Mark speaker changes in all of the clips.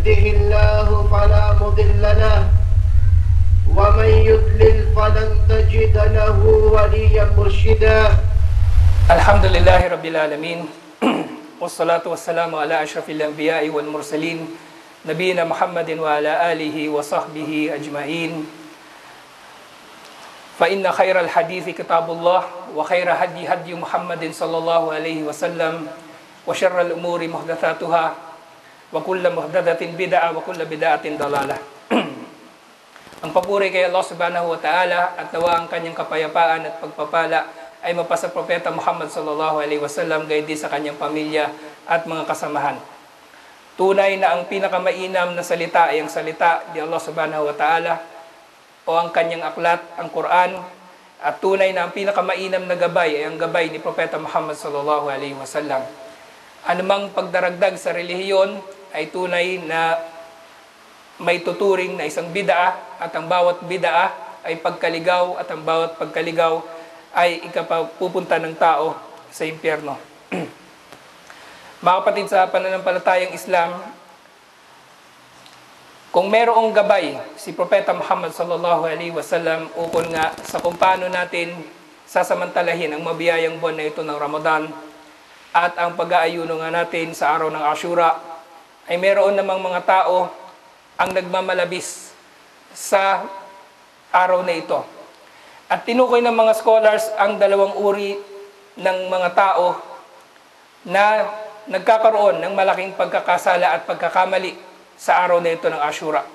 Speaker 1: يهده الله فلا مضل له ومن يضلل فلن تجد له وليا مرشدا.
Speaker 2: الحمد لله رب العالمين والصلاة والسلام على أشرف الأنبياء والمرسلين نبينا محمد وعلى آله وصحبه أجمعين. فإن خير الحديث كتاب الله وخير هدي هدي محمد صلى الله عليه وسلم وشر الأمور محدثاتها wa kullu muhdadatin bid'a wa kullu bid'atin dalalah. ang papuri kay Allah subhanahu wa ta'ala at nawa ang kanyang kapayapaan at pagpapala ay mapasa propeta Muhammad sallallahu alaihi wasallam gayon din sa kanyang pamilya at mga kasamahan. Tunay na ang pinakamainam na salita ay ang salita ni Allah subhanahu wa ta'ala o ang kanyang aklat, ang Quran, at tunay na ang pinakamainam na gabay ay ang gabay ni Propeta Muhammad sallallahu alaihi wasallam. Anumang pagdaragdag sa relihiyon, ay tunay na may tuturing na isang bidaa at ang bawat bidaa ay pagkaligaw at ang bawat pagkaligaw ay ikapupunta ng tao sa impyerno. Mga kapatid sa pananampalatayang Islam, kung merong gabay si Propeta Muhammad sallallahu alaihi wasallam ukol nga sa kung paano natin sasamantalahin ang mabiyayang buwan na ito ng Ramadan at ang pag-aayuno nga natin sa araw ng Ashura ay meron namang mga tao ang nagmamalabis sa araw na ito. At tinukoy ng mga scholars ang dalawang uri ng mga tao na nagkakaroon ng malaking pagkakasala at pagkakamali sa araw na ito ng Ashura.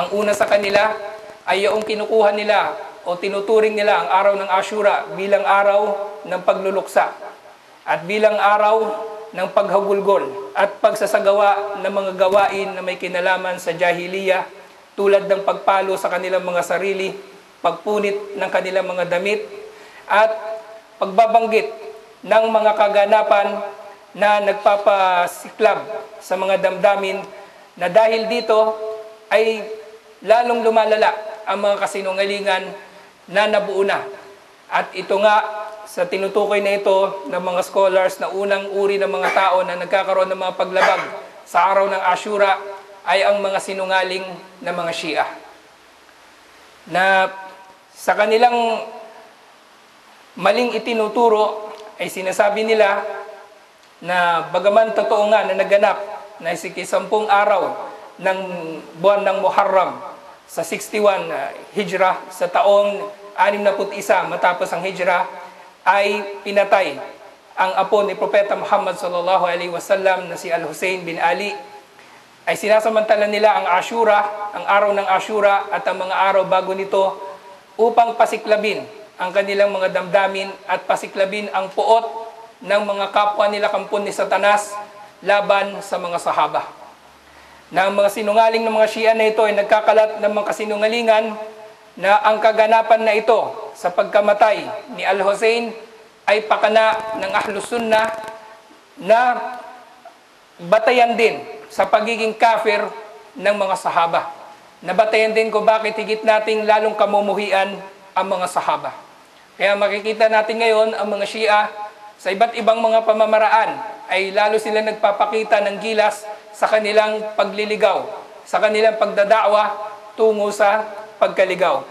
Speaker 2: Ang una sa kanila ay yung kinukuha nila o tinuturing nila ang araw ng Ashura bilang araw ng pagluluksa at bilang araw ng paghagulgol at pagsasagawa ng mga gawain na may kinalaman sa jahiliya tulad ng pagpalo sa kanilang mga sarili, pagpunit ng kanilang mga damit at pagbabanggit ng mga kaganapan na nagpapasiklab sa mga damdamin na dahil dito ay lalong lumalala ang mga kasinungalingan na nabuo na. At ito nga sa tinutukoy na ito ng mga scholars na unang uri ng mga tao na nagkakaroon ng mga paglabag sa araw ng Ashura ay ang mga sinungaling na mga Shia. Na sa kanilang maling itinuturo ay sinasabi nila na bagaman totoo nga na naganap na isikisampung araw ng buwan ng Muharram sa 61 uh, Hijrah sa taong 61 matapos ang Hijrah ay pinatay ang apo ni Propeta Muhammad sallallahu alaihi wasallam na si Al-Hussein bin Ali ay sinasamantala nila ang Ashura, ang araw ng Ashura at ang mga araw bago nito upang pasiklabin ang kanilang mga damdamin at pasiklabin ang puot ng mga kapwa nila kampon ni Satanas laban sa mga sahaba. Na ang mga sinungaling ng mga Shia na ito ay nagkakalat ng mga kasinungalingan na ang kaganapan na ito sa pagkamatay ni Al-Hussein ay pakana ng Ahlus Sunnah na batayan din sa pagiging kafir ng mga sahaba. Nabatayan din ko bakit higit nating lalong kamumuhian ang mga sahaba. Kaya makikita natin ngayon ang mga Shia sa iba't ibang mga pamamaraan ay lalo sila nagpapakita ng gilas sa kanilang pagliligaw, sa kanilang pagdadakwa tungo sa pagkaligaw.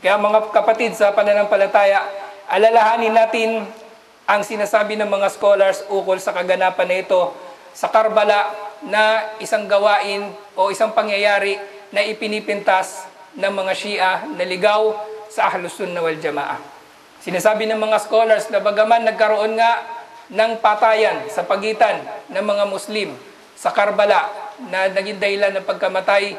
Speaker 2: Kaya mga kapatid sa pananampalataya, alalahanin natin ang sinasabi ng mga scholars ukol sa kaganapan na ito sa Karbala na isang gawain o isang pangyayari na ipinipintas ng mga Shia na ligaw sa Ahlus Sunnah wal Jamaah. Sinasabi ng mga scholars na bagaman nagkaroon nga ng patayan sa pagitan ng mga Muslim sa Karbala na naging dahilan ng pagkamatay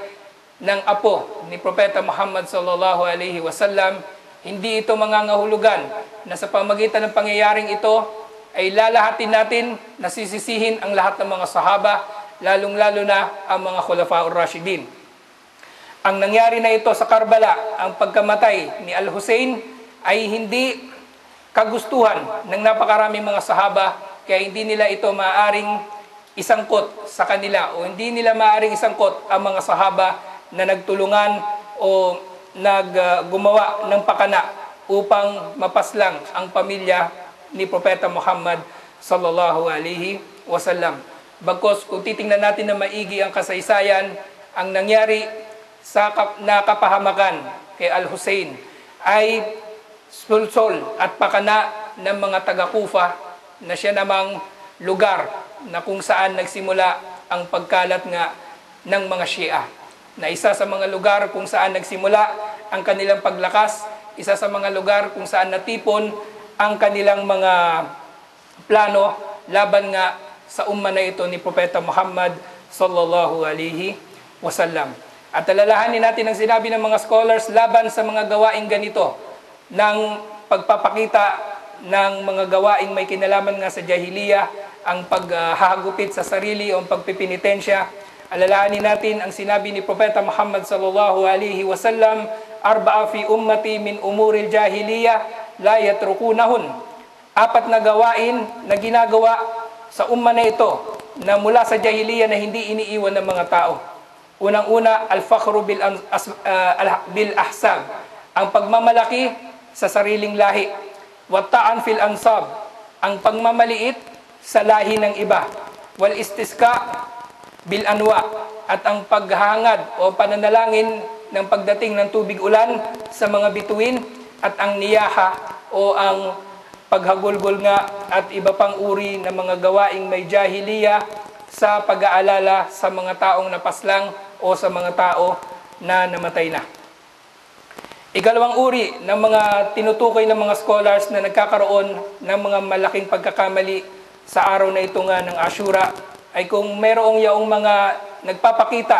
Speaker 2: ng apo ni Propeta Muhammad sallallahu alaihi wasallam, hindi ito mangangahulugan na sa pamagitan ng pangyayaring ito ay lalahatin natin na sisisihin ang lahat ng mga sahaba, lalong-lalo na ang mga khulafaur rashidin. Ang nangyari na ito sa Karbala, ang pagkamatay ni Al-Hussein ay hindi kagustuhan ng napakaraming mga sahaba kaya hindi nila ito maaring isangkot sa kanila o hindi nila maaring isangkot ang mga sahaba na nagtulungan o naggumawa uh, ng pakana upang mapaslang ang pamilya ni Propeta Muhammad sallallahu alaihi wasallam. Bagkos kung titingnan natin na maigi ang kasaysayan, ang nangyari sa kap- na kapahamakan kay Al-Hussein ay sulsol at pakana ng mga taga-Kufa na siya namang lugar na kung saan nagsimula ang pagkalat nga ng mga Shia. Na isa sa mga lugar kung saan nagsimula ang kanilang paglakas, isa sa mga lugar kung saan natipon ang kanilang mga plano laban nga sa umma na ito ni Propeta Muhammad sallallahu alaihi wasallam. At alalahanin natin ang sinabi ng mga scholars laban sa mga gawaing ganito ng pagpapakita ng mga gawaing may kinalaman nga sa jahiliya, ang paghahagupit sa sarili o pagpipinitensya. Alalahanin natin ang sinabi ni Propeta Muhammad sallallahu alaihi wasallam, arba'a fi ummati min umuril jahiliya la yatrukunahun. Apat na gawain na ginagawa sa umma na ito na mula sa jahiliya na hindi iniiwan ng mga tao. Unang-una, al-fakhru bil, uh, bil ahsab, ang pagmamalaki sa sariling lahi. Wattaan fil ansab, ang pagmamaliit sa lahi ng iba. Wal istiska bil anwa, at ang paghangad o pananalangin ng pagdating ng tubig ulan sa mga bituin at ang niyaha o ang paghagulgol nga at iba pang uri ng mga gawaing may jahiliya sa pag-aalala sa mga taong napaslang o sa mga tao na namatay na. Ikalawang uri ng mga tinutukoy ng mga scholars na nagkakaroon ng mga malaking pagkakamali sa araw na ito nga ng Ashura ay kung merong yaong mga nagpapakita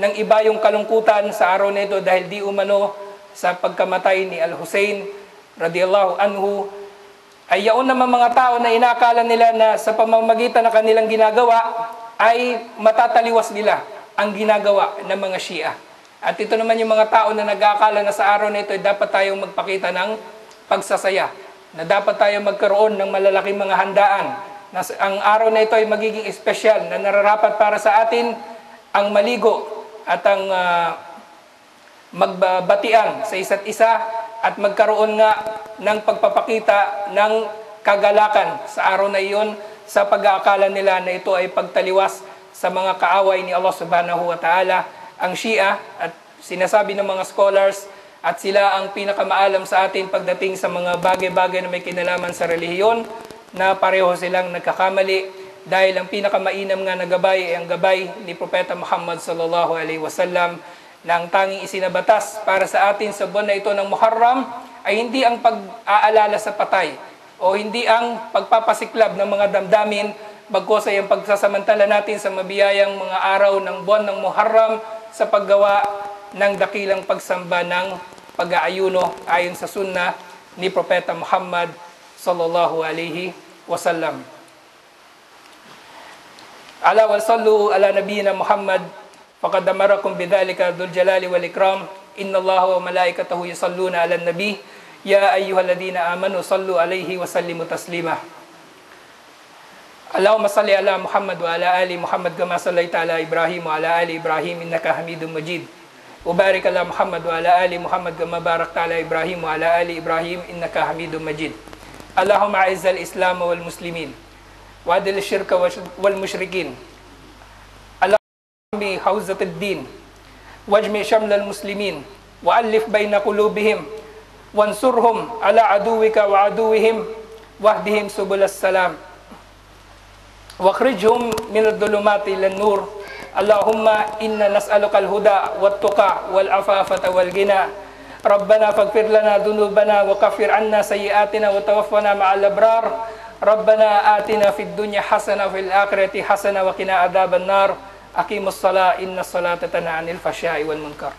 Speaker 2: ng iba yung kalungkutan sa araw na ito dahil di umano sa pagkamatay ni Al-Hussein radiyallahu anhu ay yaon naman mga tao na inakala nila na sa pamamagitan ng kanilang ginagawa ay matataliwas nila ang ginagawa ng mga Shia. At ito naman yung mga tao na nag-aakala na sa araw na ito ay dapat tayong magpakita ng pagsasaya, na dapat tayong magkaroon ng malalaking mga handaan, na ang araw na ito ay magiging espesyal, na nararapat para sa atin ang maligo at ang uh, magbabatian sa isa't isa at magkaroon nga ng pagpapakita ng kagalakan sa araw na iyon sa pag-aakala nila na ito ay pagtaliwas sa mga kaaway ni Allah subhanahu wa ta'ala, ang Shia at sinasabi ng mga scholars at sila ang pinakamaalam sa atin pagdating sa mga bagay-bagay na may kinalaman sa relihiyon na pareho silang nagkakamali dahil ang pinakamainam nga na gabay ay ang gabay ni Propeta Muhammad sallallahu alaihi wasallam na ang tanging isinabatas para sa atin sa buwan na ito ng Muharram ay hindi ang pag-aalala sa patay o hindi ang pagpapasiklab ng mga damdamin bagkos ay ang pagsasamantala natin sa mabiyayang mga araw ng buwan ng Muharram sa paggawa ng dakilang pagsamba ng pag-aayuno ayon sa sunna ni Propeta Muhammad sallallahu alaihi wasallam. Ala wa sallu ala nabiyina Muhammad فقد أمركم بذلك ذو الجلال والإكرام. إن الله وملائكته يصلون على النبي. يا أيها الذين آمنوا صلوا عليه وسلموا تسليما. اللهم صل على محمد وعلى آل محمد كما صليت على إبراهيم وعلى آل إبراهيم إنك حميد مجيد. وبارك على محمد وعلى آل محمد كما باركت على إبراهيم وعلى آل إبراهيم إنك حميد مجيد. اللهم أعز الإسلام والمسلمين وأذل الشرك والمشركين. بحوزة الدين واجمع شمل المسلمين وألف بين قلوبهم وانصرهم على عدوك وعدوهم واهدهم سبل السلام. واخرجهم من الظلمات إلى النور. اللهم إنا نسألك الهدى والتقى والعفافة والغنى ربنا فاغفر لنا ذنوبنا وكفر عنا سيئاتنا وتوفنا مع الأبرار. ربنا آتنا في الدنيا حسنة وفي الآخرة حسنة وقنا عذاب النار. أقيموا الصلاة إن الصلاة تنهى عن الفحشاء والمنكر.